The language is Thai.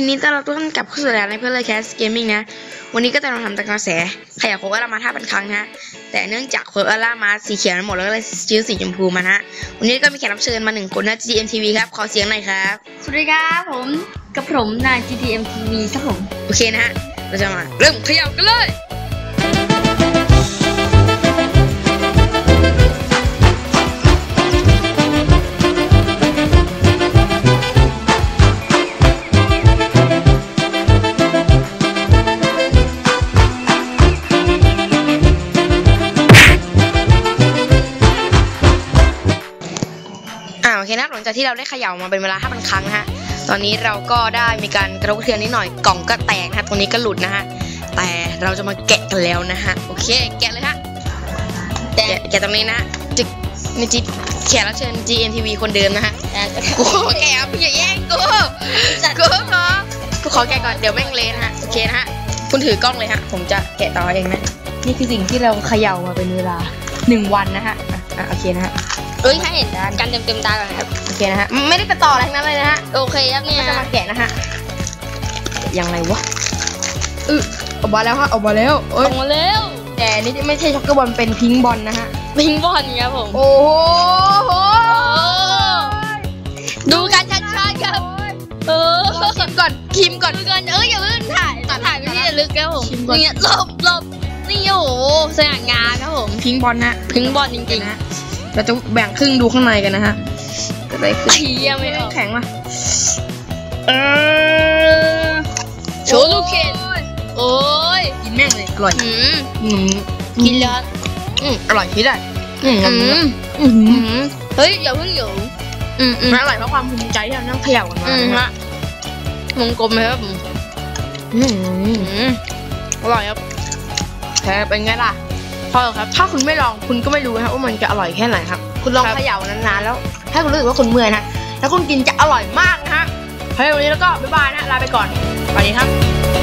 นดีต้อนรับทุกท่านกลับเข้าสู่รายการในเพื่อนเลยแคสเกมมิ่งนะ วันนี้ก็จะมาทำตะกระแสขยะโคกอารามาท่าพันครั้งนะฮะ แต่เนื่องจากโคกอารามาสีเขียวนั้นหมดแล้วก็เลยชื่อสีชมพูมานะฮะ วันนี้ก็มีแขกรับเชิญมาหนึ่งคนนะ GMTV ครับ ขอเสียงหน่อยครับ สวัสดีครับผมกับผมนาย GTM TV ครับผม โอเคนะฮะ เราจะมาเริ่มเขย่ากันเลย อ่าโอเคนะครับหลังจากที่เราได้เขย่ามาเป็นเวลา5,000 ครั้งนะฮะตอนนี้เราก็ได้มีการกระทบกระเทือนนิดหน่อยกล่องก็แตกนะฮะตรงนี้ก็หลุดนะฮะแต่เราจะมาแกะกันแล้วนะฮะโอเคแกะเลยฮะแกะแกะตรงนี้นะฮะจึกนี่จิแขกรับเชิญ GNTV คนเดิมนะฮะกูแกะครับอย่าแย่งกูกูขอกูขอแกะก่อนเดี๋ยวแม่งเลนะฮะโอเคนะฮะคุณถือกล้องเลยฮะผมจะแกะต่อเองนะนี่คือสิ่งที่เราเขย่ามาเป็นเวลาหนึ่งวันนะฮะอะโอเคนะฮะ เอ้ยถ้าเห็นกันเต็มเต็มๆตาก่อนครับ โอเคนะฮะ ไม่ได้ตัดต่ออะไรทั้งนั้นเลยนะฮะโอเคครับเนี่ย ก็จะมาแกะนะฮะยังไงวะเออออกมาแล้วฮะออกมาแล้วเอ้ยส่งมาเร็วแต่นี่ไม่ใช่ช็อกเกอร์บอลเป็นพิงค์บอลนะฮะพิงบอลครับผม โอ้โหดูกันชัดๆครับ เออชิมก่อนชิมก่อน ดูกันเอ้ยอย่าเพิ่งถ่ายถ่ายไปที่ระลึกครับผมชิมก่อนนี่หลบหลบนี่โอ้โหสง่างามครับผม พิงค์บอลนะพิงบอลจริงนะฮะ เราจะแบ่งครึ่งดูข้างในกันนะฮะจะได้ๆขึ้นเทียไม่ออกแข็งว่ะเออโชว์ลูกเคนโอ้ยกินแม่งเลยอร่อยอืมอืมกินแล้วอืมอร่อยที่ได้อืมอืมอืมอืมเฮ้ยอย่าเพิ่งอยู่อืมอืมมันอร่อยเพราะความภูมิใจที่เรานั่งเขย่ากันมาอืมนะฮะฮะวงกลมไหมครับผมอืมอืมอร่อยครับแพ้เป็นไงล่ะ พอครับ ถ้าคุณไม่ลองคุณก็ไม่รู้นะครับว่ามันจะอร่อยแค่ไหนครับ คุณลองครับเขย่านานๆแล้วถ้าคุณรู้สึกว่าคุณเมื่อยนะแล้วคุณกินจะอร่อยมากนะฮะเฮ้ยวันนี้แล้วก็บ๊ายบายนะลาไปก่อนสวัสดีครับ